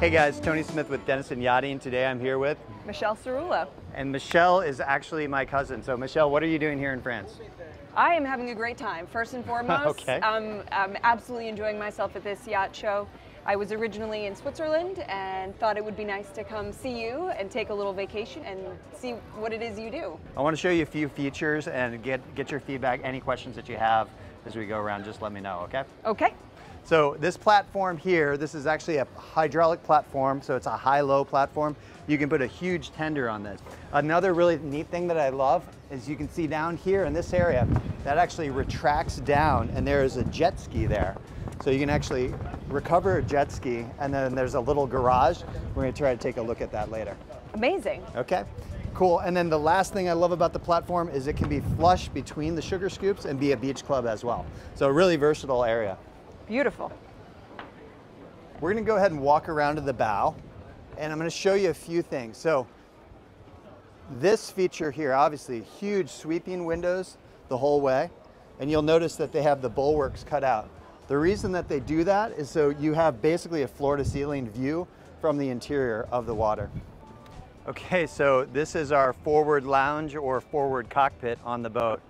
Hey guys, Tony Smith with Denison Yachting. Today I'm here with Michelle Cerullo. And Michelle is actually my cousin. So Michelle, what are you doing here in France? I am having a great time. First and foremost, okay. um, I'm absolutely enjoying myself at this yacht show. I was originally in Switzerland and thought it would be nice to come see you and take a little vacation and see what it is you do. I want to show you a few features and get, get your feedback. Any questions that you have as we go around, just let me know, okay? Okay. So this platform here, this is actually a hydraulic platform, so it's a high-low platform. You can put a huge tender on this. Another really neat thing that I love is you can see down here in this area, that actually retracts down and there is a jet ski there. So you can actually recover a jet ski and then there's a little garage. We're gonna try to take a look at that later. Amazing. Okay. Cool, and then the last thing I love about the platform is it can be flush between the sugar scoops and be a beach club as well. So a really versatile area. Beautiful. We're gonna go ahead and walk around to the bow and I'm gonna show you a few things. So this feature here, obviously huge sweeping windows the whole way. And you'll notice that they have the bulwarks cut out. The reason that they do that is so you have basically a floor to ceiling view from the interior of the water. Okay, so this is our forward lounge or forward cockpit on the boat.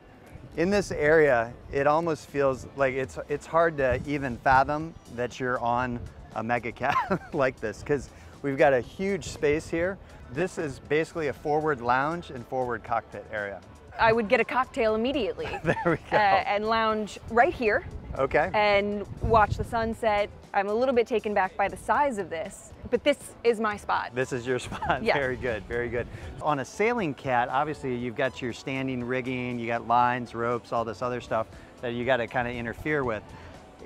In this area, it almost feels like it's, it's hard to even fathom that you're on a mega cat like this because we've got a huge space here. This is basically a forward lounge and forward cockpit area. I would get a cocktail immediately. there we go. Uh, and lounge right here. Okay. And watch the sunset. I'm a little bit taken back by the size of this, but this is my spot. This is your spot. Yeah. Very good, very good. On a sailing cat, obviously you've got your standing rigging, you got lines, ropes, all this other stuff that you got to kind of interfere with.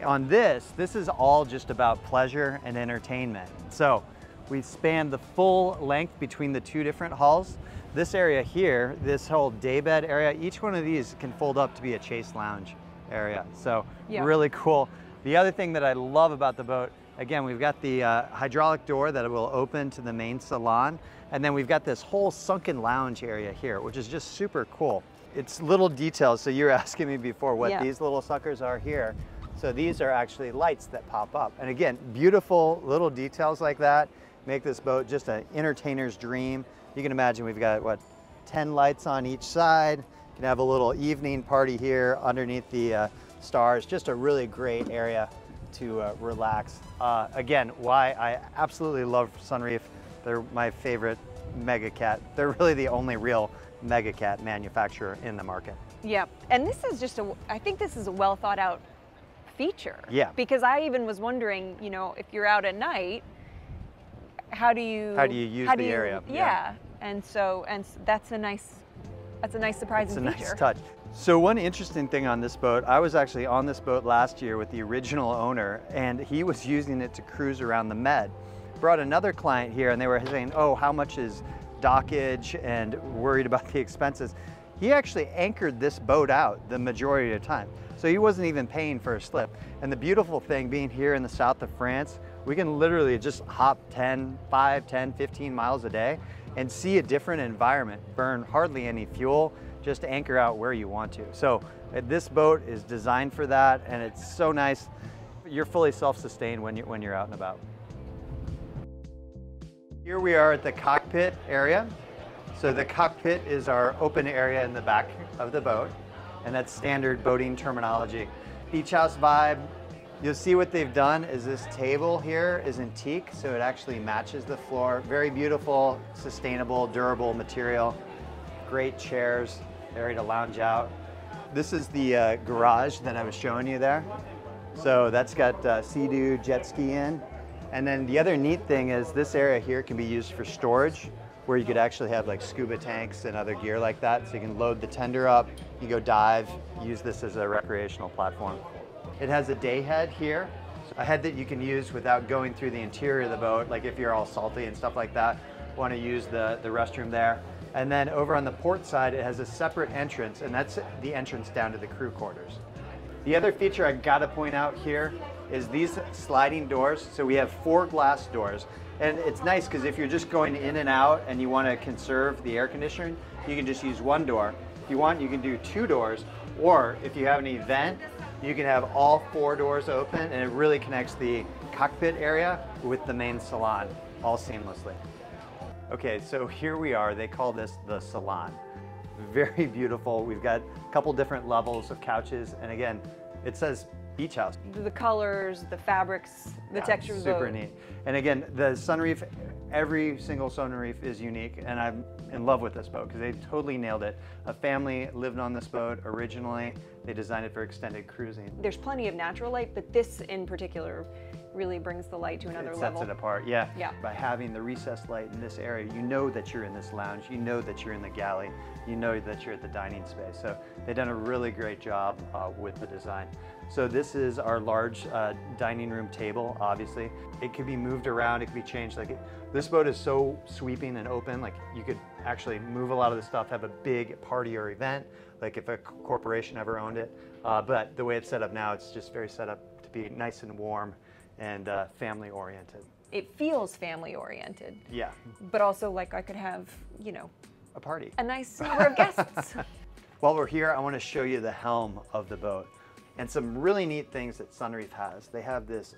On this, this is all just about pleasure and entertainment. So we span the full length between the two different hulls. This area here, this whole daybed area, each one of these can fold up to be a chaise lounge area. So Yeah. really cool. The other thing that I love about the boat, again, we've got the uh, hydraulic door that will open to the main salon. And then we've got this whole sunken lounge area here, which is just super cool. It's little details. So you were asking me before what Yeah. these little suckers are here. So these are actually lights that pop up. And again, beautiful little details like that make this boat just an entertainer's dream. You can imagine we've got, what, 10 lights on each side. You can have a little evening party here underneath the uh, stars. Just a really great area to uh, relax. Uh, again, why I absolutely love Sunreef. They're my favorite mega cat. They're really the only real mega cat manufacturer in the market. Yeah, and this is just a, I think this is a well thought out feature. Yeah. Because I even was wondering, you know, if you're out at night, how do you How do you use the area? Yeah. Yeah. and so and that's a nice that's a nice It's surprising a feature. nice touch. So one interesting thing on this boat, I was actually on this boat last year with the original owner and he was using it to cruise around the Med. Brought another client here and they were saying, oh, how much is dockage and worried about the expenses. He actually anchored this boat out the majority of the time. So he wasn't even paying for a slip. And the beautiful thing being here in the south of France, we can literally just hop 10, 5, 10, 15 miles a day and see a different environment, burn hardly any fuel, just anchor out where you want to. So uh, this boat is designed for that and it's so nice. You're fully self-sustained when you're, when you're out and about. Here we are at the cockpit area. So the cockpit is our open area in the back of the boat, and that's standard boating terminology. Beach house vibe, you'll see what they've done is this table here is a teak, so it actually matches the floor. Very beautiful, sustainable, durable material. Great chairs, area to lounge out. This is the uh, garage that I was showing you there. So that's got uh, Sea-Doo jet ski in. And then the other neat thing is this area here can be used for storage where you could actually have like scuba tanks and other gear like that. So you can load the tender up, you go dive, use this as a recreational platform. It has a day head here, a head that you can use without going through the interior of the boat, like if you're all salty and stuff like that, want to use the, the restroom there. And then over on the port side, it has a separate entrance, and that's the entrance down to the crew quarters. The other feature I gotta point out here is these sliding doors. So we have four glass doors. And it's nice because if you're just going in and out and you want to conserve the air conditioning, you can just use one door. If you want, you can do two doors. Or if you have an event, you can have all four doors open and it really connects the cockpit area with the main salon, all seamlessly. Okay, so here we are. They call this the salon. Very beautiful. We've got a couple different levels of couches. And again, it says beach house. The colors, the fabrics, the Yeah, texture of the Super neat. And again, the Sunreef, every single Sunreef is unique, and I'm in love with this boat because they totally nailed it. A family lived on this boat originally. They designed it for extended cruising. There's plenty of natural light, but this in particular really brings the light to another it sets level. it apart, yeah. Yeah. By having the recessed light in this area, you know that you're in this lounge, you know that you're in the galley, you know that you're at the dining space. So they've done a really great job uh, with the design. So this is our large uh, dining room table, obviously. It could be moved around, it could be changed. Like it, this boat is so sweeping and open, like you could actually move a lot of the stuff, have a big party or event, like if a corporation ever owned it. Uh, but the way it's set up now, it's just very set up to be nice and warm and uh, family oriented. It feels family oriented, Yeah, but also like I could have, you know, a party. a nice number of guests. While we're here, I want to show you the helm of the boat and some really neat things that Sunreef has. They have this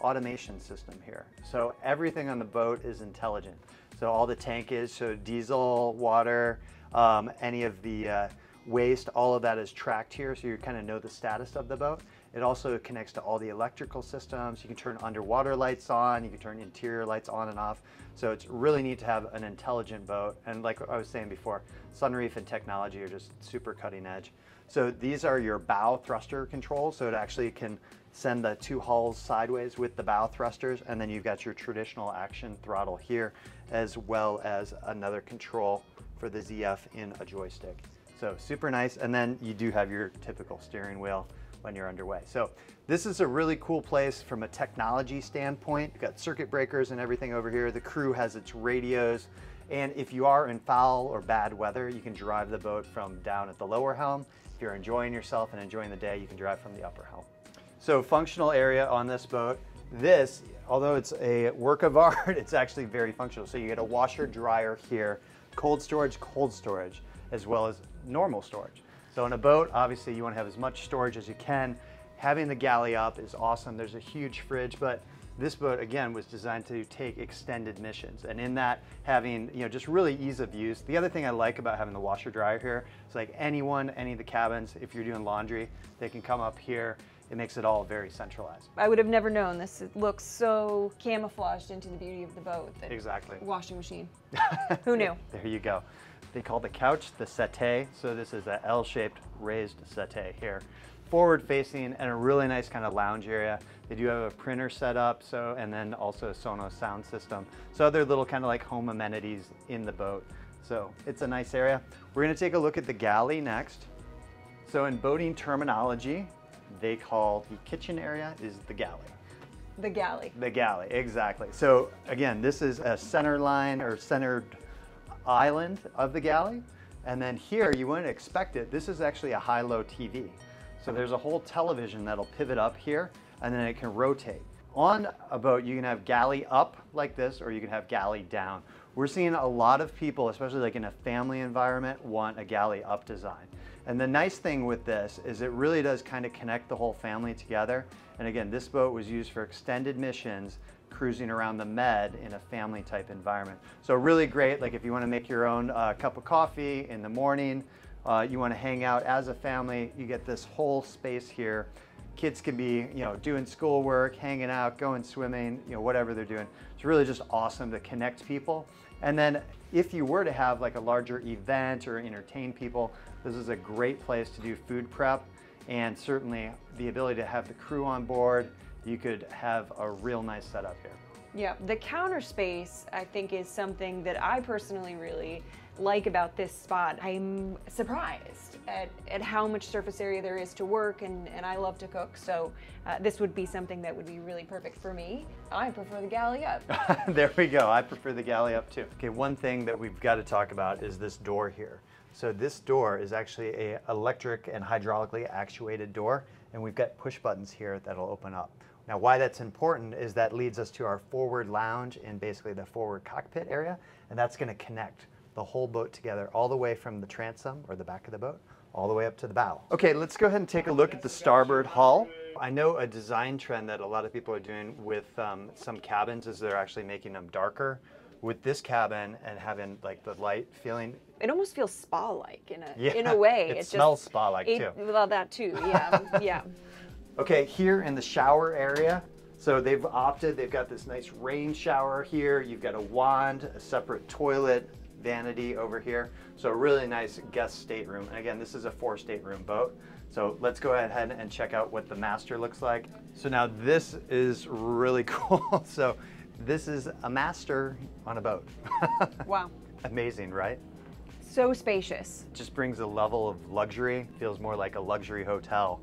automation system here. So everything on the boat is intelligent. So all the tank is, so diesel, water, um, any of the uh, waste, all of that is tracked here so you kind of know the status of the boat. It also connects to all the electrical systems. You can turn underwater lights on, you can turn interior lights on and off. So it's really neat to have an intelligent boat. And like I was saying before, Sunreef and technology are just super cutting edge. So these are your bow thruster controls. So it actually can send the two hulls sideways with the bow thrusters. And then you've got your traditional action throttle here, as well as another control for the ZF in a joystick. So super nice. And then you do have your typical steering wheel when you're underway. So this is a really cool place from a technology standpoint. You've got circuit breakers and everything over here. The crew has its radios. And if you are in foul or bad weather, you can drive the boat from down at the lower helm. If you're enjoying yourself and enjoying the day, you can drive from the upper helm. So functional area on this boat. This, although it's a work of art, it's actually very functional. So you get a washer dryer here, cold storage, cold storage, as well as normal storage. So in a boat, obviously you want to have as much storage as you can. Having the galley up is awesome. There's a huge fridge, but this boat again was designed to take extended missions and in that having you know just really ease of use the other thing i like about having the washer dryer here is like anyone any of the cabins if you're doing laundry they can come up here it makes it all very centralized I would have never known this. It looks so camouflaged into the beauty of the boat. That exactly Washing machine. Who knew? there you go they call the couch the settee. So this is a l-shaped raised settee here. Forward facing and a really nice kind of lounge area. They do have a printer set up so and then also a sonos sound system. So other little kind of like home amenities in the boat. So it's a nice area. We're going to take a look at the galley next. So in boating terminology they call the kitchen area is the galley. The galley. the galley, exactly. So again, this is a center line or centered island of the galley. And then here, you wouldn't expect it, this is actually a high-low TV. So there's a whole television that'll pivot up here and then it can rotate. On a boat, you can have galley up like this or you can have galley down. We're seeing a lot of people, especially like in a family environment, want a galley up design. And the nice thing with this is it really does kind of connect the whole family together. And again, this boat was used for extended missions, cruising around the Med in a family type environment. So really great, like if you want to make your own uh, cup of coffee in the morning, uh, you want to hang out as a family, you get this whole space here. Kids can be, you know, doing schoolwork, hanging out, going swimming, you know, whatever they're doing. It's really just awesome to connect people. And then if you were to have like a larger event or entertain people, this is a great place to do food prep and certainly the ability to have the crew on board. You could have a real nice setup here. Yeah, the counter space I think is something that I personally really like about this spot. I'm surprised at, at how much surface area there is to work and, and I love to cook so uh, this would be something that would be really perfect for me. I prefer the galley up. there we go. I prefer the galley up too. Okay, one thing that we've got to talk about is this door here. So this door is actually a electric and hydraulically actuated door, and we've got push buttons here that'll open up. Now, why that's important is that leads us to our forward lounge and basically the forward cockpit area, and that's going to connect the whole boat together all the way from the transom or the back of the boat all the way up to the bow. Okay, let's go ahead and take a look at the starboard hull. I know a design trend that a lot of people are doing with um, some cabins is they're actually making them darker. With this cabin and having like the light feeling, It almost feels spa-like in a Yeah, in a way. it just- smells spa-like, it- too. Well, that too. Yeah, yeah. Okay, here in the shower area, so they've opted, they've got this nice rain shower here. You've got a wand, a separate toilet, vanity over here. So a really nice guest stateroom. And again, this is a four stateroom boat. So let's go ahead and check out what the master looks like. So now this is really cool. So this is a master on a boat. Wow. Amazing, right? So spacious. just brings a level of luxury, feels more like a luxury hotel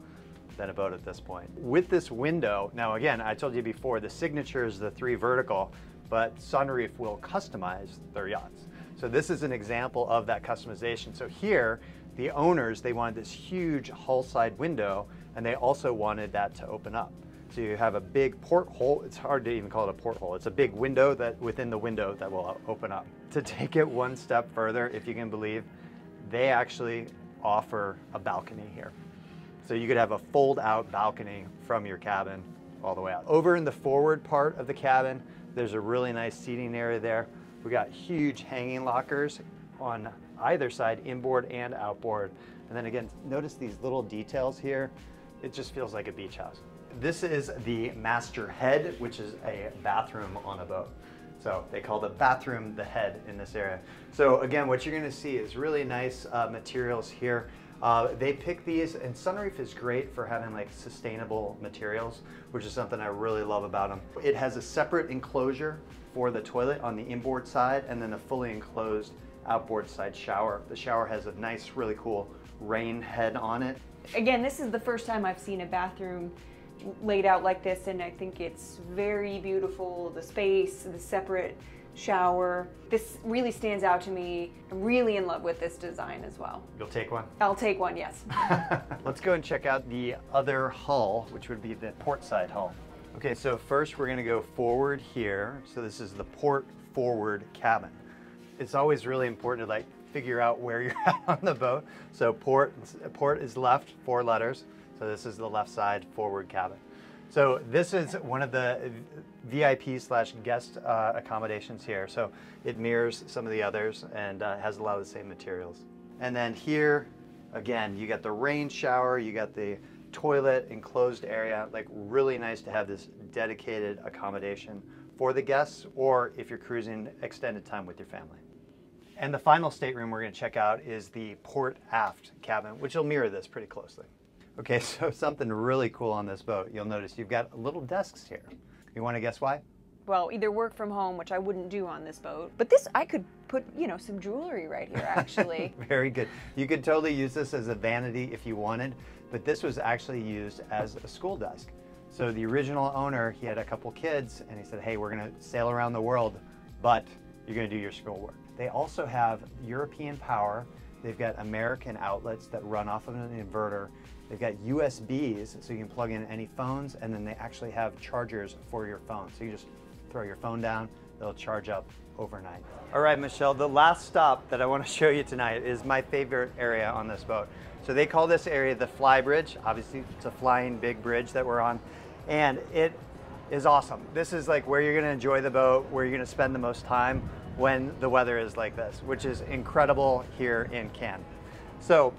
than a boat at this point. With this window, now again, I told you before, the signature is the three vertical, but Sunreef will customize their yachts. So this is an example of that customization. So here, the owners, they wanted this huge hull side window, and they also wanted that to open up. You have a big porthole. It's hard to even call it a porthole. It's a big window that within the window that will open up. To take it one step further, if you can believe, they actually offer a balcony here. So you could have a fold out balcony from your cabin all the way out. Over in the forward part of the cabin, there's a really nice seating area there. We got huge hanging lockers on either side, inboard and outboard. And then again, notice these little details here. It just feels like a beach house. This is the master head, which is a bathroom on a boat. So they call the bathroom the head in this area. So again, what you're gonna see is really nice uh, materials here. Uh, they pick these, and Sunreef is great for having like sustainable materials, which is something I really love about them. It has a separate enclosure for the toilet on the inboard side, and then a fully enclosed outboard side shower. The shower has a nice, really cool rain head on it. Again, this is the first time I've seen a bathroom laid out like this, and I think it's very beautiful. The space, the separate shower. This really stands out to me. I'm really in love with this design as well. You'll take one? I'll take one, yes. Let's go and check out the other hull, which would be the port side hull. Okay, so first we're gonna go forward here. So this is the port forward cabin. It's always really important to like figure out where you're at on the boat. So port, port is left, four letters. So this is the left side forward cabin. So this is one of the VIP slash guest uh, accommodations here. So it mirrors some of the others and uh, has a lot of the same materials. And then here, again, you got the rain shower, you got the toilet enclosed area. Like really nice to have this dedicated accommodation for the guests or if you're cruising extended time with your family. And the final stateroom we're going to check out is the port aft cabin, which will mirror this pretty closely. Okay, so something really cool on this boat. You'll notice you've got little desks here. You want to guess why? Well, either work from home, which I wouldn't do on this boat, but this I could put, you know, some jewelry right here actually. Very good. You could totally use this as a vanity if you wanted, but this was actually used as a school desk. So the original owner, he had a couple kids and he said, hey, we're gonna sail around the world, but you're gonna do your schoolwork. They also have European power. They've got American outlets that run off of an inverter. They've got USBs, so you can plug in any phones, and then they actually have chargers for your phone. So you just throw your phone down, they'll charge up overnight. All right, Michelle, the last stop that I want to show you tonight is my favorite area on this boat. So they call this area the fly bridge. Obviously, it's a flying big bridge that we're on, and it is awesome. This is like where you're going to enjoy the boat, where you're going to spend the most time when the weather is like this, which is incredible here in Cannes. So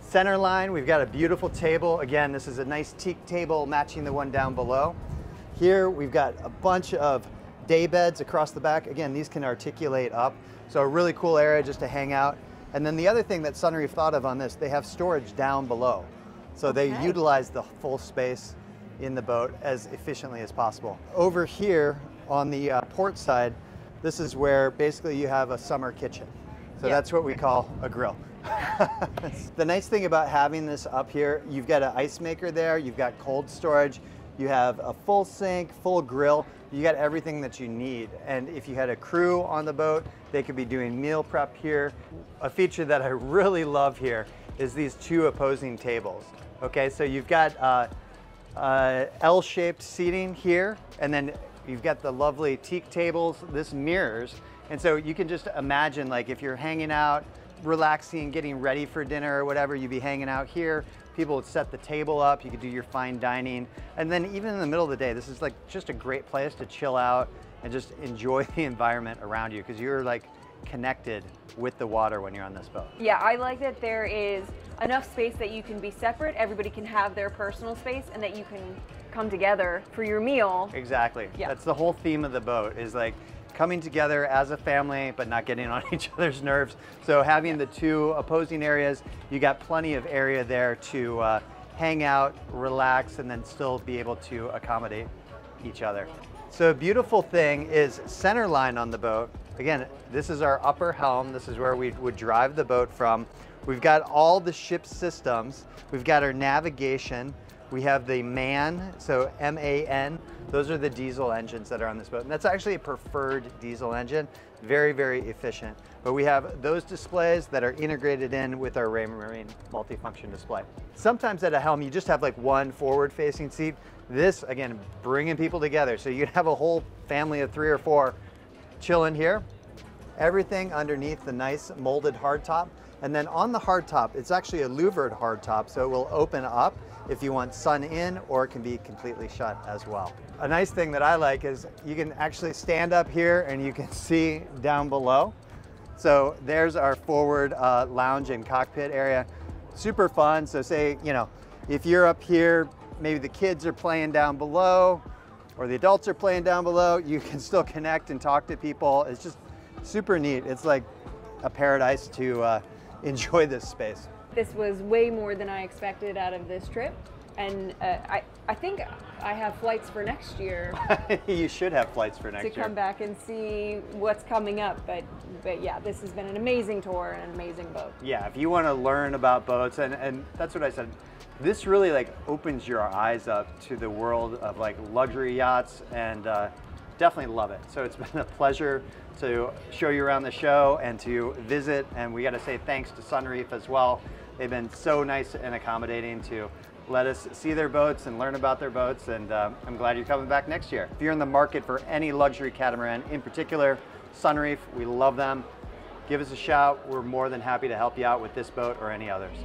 center line, we've got a beautiful table. Again, this is a nice teak table matching the one down below. Here we've got a bunch of day beds across the back. Again, these can articulate up. So a really cool area just to hang out. And then the other thing that Sunreef thought of on this, they have storage down below. So they utilize the full space in the boat as efficiently as possible. Over here on the uh, port side, this is where basically you have a summer kitchen. So Yeah. that's what we call a grill. the nice thing about having this up here, you've got an ice maker there, you've got cold storage, you have a full sink, full grill, you got everything that you need. And if you had a crew on the boat, they could be doing meal prep here. A feature that I really love here is these two opposing tables. Okay, so you've got uh, uh, L-shaped seating here, and then you've got the lovely teak tables. This mirrors, and so you can just imagine like if you're hanging out, relaxing, getting ready for dinner or whatever, you'd be hanging out here. People would set the table up, you could do your fine dining. And then even in the middle of the day, this is like just a great place to chill out and just enjoy the environment around you because you're like connected with the water when you're on this boat. Yeah, I like that there is enough space that you can be separate, everybody can have their personal space, and that you can come together for your meal. Exactly. Yeah. That's the whole theme of the boat is like coming together as a family but not getting on each other's nerves. So having the two opposing areas, you got plenty of area there to uh, hang out, relax, and then still be able to accommodate each other. So a beautiful thing is center line on the boat. Again, this is our upper helm. This is where we would drive the boat from. We've got all the ship systems. We've got our navigation. We have the MAN, so M-A-N. Those are the diesel engines that are on this boat. And that's actually a preferred diesel engine. Very, very efficient. But we have those displays that are integrated in with our Raymarine multifunction display. Sometimes at a helm, you just have like one forward facing seat. This, again, bringing people together. So you have a whole family of three or four chilling here. Everything underneath the nice molded hardtop. And then on the hardtop, it's actually a louvered hardtop, so it will open up if you want sun in or it can be completely shut as well. A nice thing that I like is you can actually stand up here and you can see down below. So there's our forward uh, lounge and cockpit area. Super fun. So say, you know, if you're up here, maybe the kids are playing down below or the adults are playing down below, you can still connect and talk to people. It's just super neat. It's like a paradise to uh, enjoy this space. This was way more than I expected out of this trip. And uh, I, I think I have flights for next year you should have flights for next year. to come back and see what's coming up. But, but yeah, this has been an amazing tour and an amazing boat. Yeah, if you want to learn about boats, and, and that's what I said, this really like opens your eyes up to the world of like luxury yachts and uh, definitely love it. So it's been a pleasure to show you around the show and to visit. And we got to say thanks to Sunreef as well. They've been so nice and accommodating to let us see their boats and learn about their boats. And um, I'm glad you're coming back next year. If you're in the market for any luxury catamaran, in particular Sunreef, we love them. Give us a shout. We're more than happy to help you out with this boat or any others.